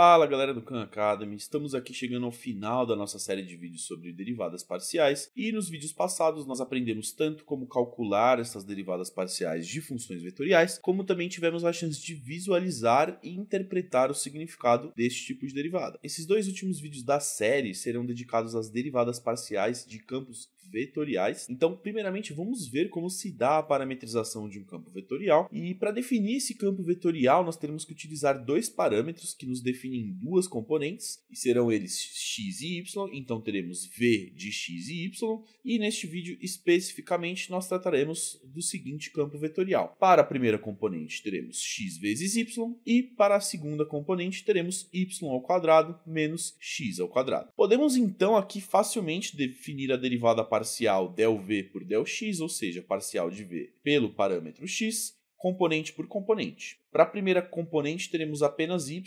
Fala galera do Khan Academy, estamos aqui chegando ao final da nossa série de vídeos sobre derivadas parciais e nos vídeos passados nós aprendemos tanto como calcular essas derivadas parciais de funções vetoriais, como também tivemos a chance de visualizar e interpretar o significado deste tipo de derivada. Esses dois últimos vídeos da série serão dedicados às derivadas parciais de campos vetoriais. Então, primeiramente, vamos ver como se dá a parametrização de um campo vetorial. E para definir esse campo vetorial, nós teremos que utilizar dois parâmetros que nos definem duas componentes, e serão eles x e y. Então, teremos v de x e y. E neste vídeo, especificamente, nós trataremos do seguinte campo vetorial. Para a primeira componente, teremos x vezes y, e para a segunda componente, teremos y ao quadrado menos x ao quadrado. Podemos, então, aqui facilmente definir a derivada parcial ΔV por ΔX, ou seja, parcial de V pelo parâmetro x, componente por componente. Para a primeira componente, teremos apenas y,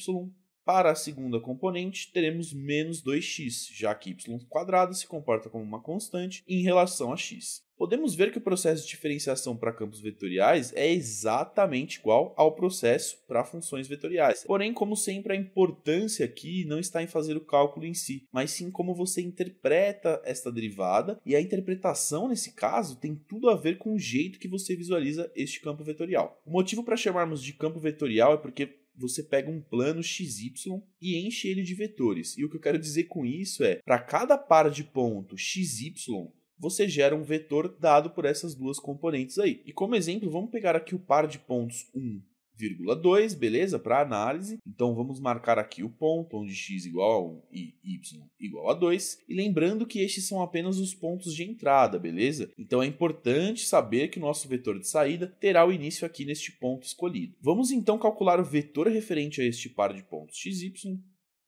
para a segunda componente, teremos menos 2x, já que y se comporta como uma constante em relação a x podemos ver que o processo de diferenciação para campos vetoriais é exatamente igual ao processo para funções vetoriais. Porém, como sempre, a importância aqui não está em fazer o cálculo em si, mas sim como você interpreta esta derivada, e a interpretação nesse caso tem tudo a ver com o jeito que você visualiza este campo vetorial. O motivo para chamarmos de campo vetorial é porque você pega um plano XY e enche ele de vetores. E o que eu quero dizer com isso é, para cada par de ponto XY, você gera um vetor dado por essas duas componentes aí. E como exemplo, vamos pegar aqui o par de pontos 1,2, beleza? Para análise. Então vamos marcar aqui o ponto onde x igual a 1 e y igual a 2. E lembrando que estes são apenas os pontos de entrada, beleza? Então é importante saber que o nosso vetor de saída terá o início aqui neste ponto escolhido. Vamos então calcular o vetor referente a este par de pontos xy.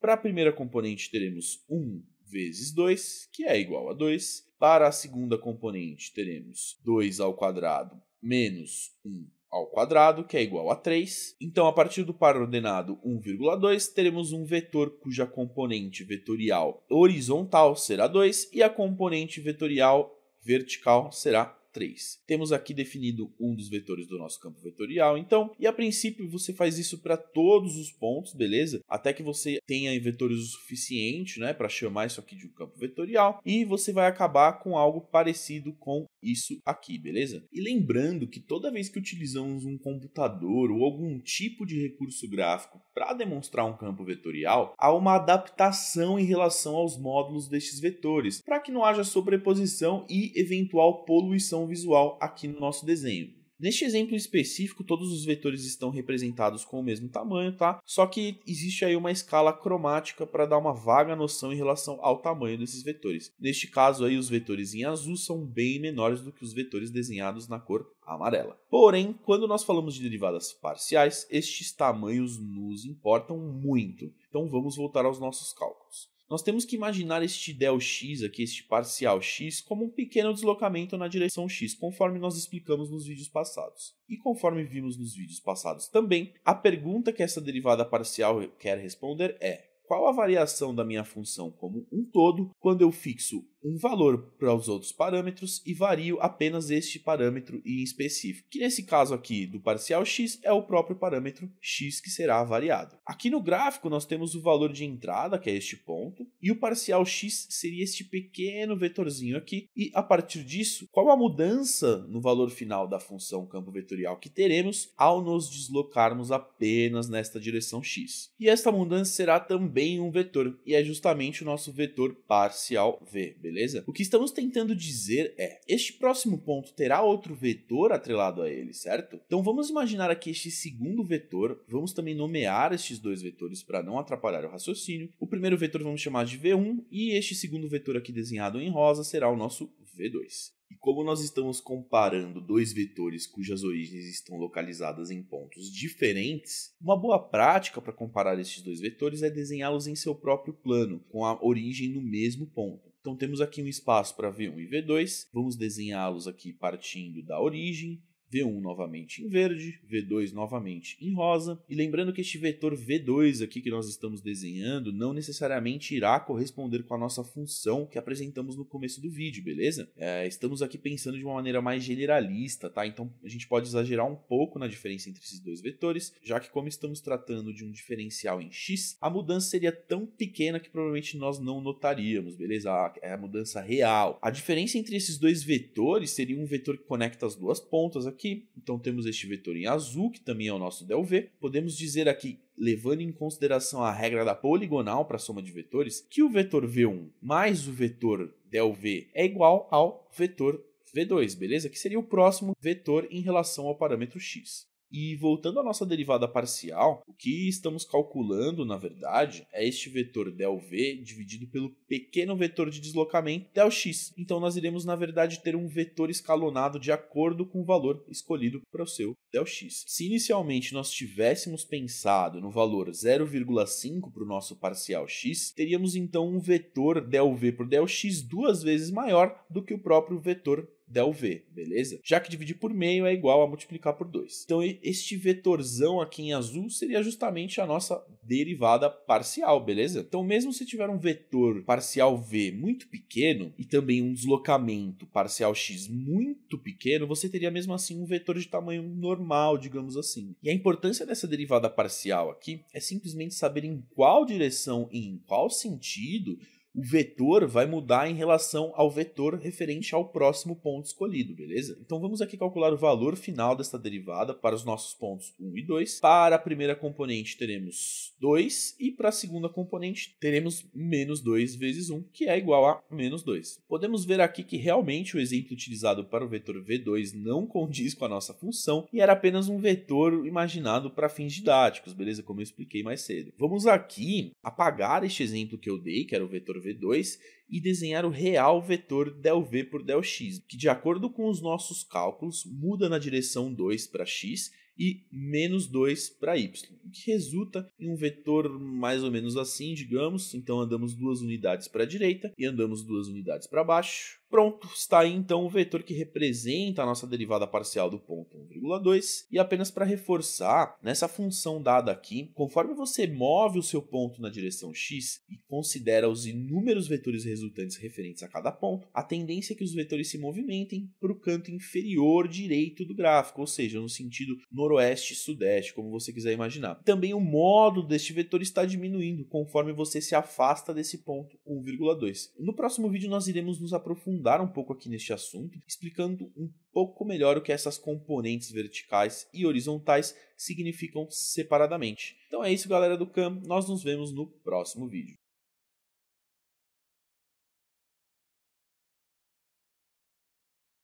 Para a primeira componente teremos 1 vezes 2, que é igual a 2. Para a segunda componente, teremos 2 ao quadrado menos 1 ao quadrado, que é igual a 3. Então, a partir do par ordenado 1,2, teremos um vetor cuja componente vetorial horizontal será 2 e a componente vetorial vertical será 3. Temos aqui definido um dos vetores do nosso campo vetorial, então, e a princípio você faz isso para todos os pontos, beleza? Até que você tenha vetores o suficiente, né, para chamar isso aqui de um campo vetorial, e você vai acabar com algo parecido com isso aqui, beleza? E lembrando que toda vez que utilizamos um computador ou algum tipo de recurso gráfico para demonstrar um campo vetorial, há uma adaptação em relação aos módulos destes vetores, para que não haja sobreposição e eventual poluição visual aqui no nosso desenho. Neste exemplo específico, todos os vetores estão representados com o mesmo tamanho, tá? Só que existe aí uma escala cromática para dar uma vaga noção em relação ao tamanho desses vetores. Neste caso aí, os vetores em azul são bem menores do que os vetores desenhados na cor amarela. Porém, quando nós falamos de derivadas parciais, estes tamanhos nos importam muito. Então vamos voltar aos nossos cálculos. Nós temos que imaginar este del x aqui, este parcial x, como um pequeno deslocamento na direção x, conforme nós explicamos nos vídeos passados. E conforme vimos nos vídeos passados também, a pergunta que essa derivada parcial quer responder é qual a variação da minha função como um todo quando eu fixo um valor para os outros parâmetros e vario apenas este parâmetro em específico, que nesse caso aqui do parcial x é o próprio parâmetro x que será variado. Aqui no gráfico nós temos o valor de entrada, que é este ponto, e o parcial x seria este pequeno vetorzinho aqui, e a partir disso, qual a mudança no valor final da função campo vetorial que teremos ao nos deslocarmos apenas nesta direção x. E esta mudança será também um vetor, e é justamente o nosso vetor parcial v, beleza? Beleza? O que estamos tentando dizer é, este próximo ponto terá outro vetor atrelado a ele, certo? Então vamos imaginar aqui este segundo vetor, vamos também nomear estes dois vetores para não atrapalhar o raciocínio. O primeiro vetor vamos chamar de V1 e este segundo vetor aqui desenhado em rosa será o nosso V2. E como nós estamos comparando dois vetores cujas origens estão localizadas em pontos diferentes, uma boa prática para comparar estes dois vetores é desenhá-los em seu próprio plano, com a origem no mesmo ponto. Então temos aqui um espaço para V1 e V2, vamos desenhá-los aqui partindo da origem, V1 novamente em verde, V2 novamente em rosa. E lembrando que este vetor V2 aqui que nós estamos desenhando não necessariamente irá corresponder com a nossa função que apresentamos no começo do vídeo, beleza? É, estamos aqui pensando de uma maneira mais generalista, tá? Então a gente pode exagerar um pouco na diferença entre esses dois vetores, já que como estamos tratando de um diferencial em x, a mudança seria tão pequena que provavelmente nós não notaríamos, beleza? É a mudança real. A diferença entre esses dois vetores seria um vetor que conecta as duas pontas aqui. Então temos este vetor em azul, que também é o nosso ΔV. Podemos dizer aqui levando em consideração a regra da poligonal para a soma de vetores, que o vetor V1 mais o vetor ΔV é igual ao vetor V2, beleza? Que seria o próximo vetor em relação ao parâmetro x. E voltando à nossa derivada parcial, o que estamos calculando, na verdade, é este vetor ΔV dividido pelo pequeno vetor de deslocamento ΔX. Então nós iremos, na verdade, ter um vetor escalonado de acordo com o valor escolhido para o seu ΔX. Se inicialmente nós tivéssemos pensado no valor 0,5 para o nosso parcial x, teríamos então um vetor ΔV por ΔX duas vezes maior do que o próprio vetor del v, beleza? Já que dividir por meio é igual a multiplicar por 2. Então este vetorzão aqui em azul seria justamente a nossa derivada parcial, beleza? Então mesmo se tiver um vetor parcial v muito pequeno e também um deslocamento parcial x muito pequeno, você teria mesmo assim um vetor de tamanho normal, digamos assim. E a importância dessa derivada parcial aqui é simplesmente saber em qual direção e em qual sentido o vetor vai mudar em relação ao vetor referente ao próximo ponto escolhido, beleza? Então vamos aqui calcular o valor final desta derivada para os nossos pontos 1 e 2. Para a primeira componente teremos 2 e para a segunda componente teremos menos 2 vezes 1, que é igual a menos 2. Podemos ver aqui que realmente o exemplo utilizado para o vetor V2 não condiz com a nossa função e era apenas um vetor imaginado para fins didáticos, beleza? Como eu expliquei mais cedo. Vamos aqui apagar este exemplo que eu dei, que era o vetor V2 e desenhar o real vetor ΔV por ΔX, que de acordo com os nossos cálculos muda na direção 2 para x e menos 2 para y, o que resulta em um vetor mais ou menos assim, digamos. Então andamos duas unidades para a direita e andamos duas unidades para baixo. Pronto, está aí então o vetor que representa a nossa derivada parcial do ponto 1,2. E apenas para reforçar, nessa função dada aqui, conforme você move o seu ponto na direção x e considera os inúmeros vetores resultantes referentes a cada ponto, a tendência é que os vetores se movimentem para o canto inferior direito do gráfico, ou seja, no sentido noroeste sudeste, como você quiser imaginar. Também o modo deste vetor está diminuindo conforme você se afasta desse ponto 1,2. No próximo vídeo nós iremos nos aprofundar um pouco aqui neste assunto, explicando um pouco melhor o que essas componentes verticais e horizontais significam separadamente. Então é isso, galera do CAM. Nós nos vemos no próximo vídeo.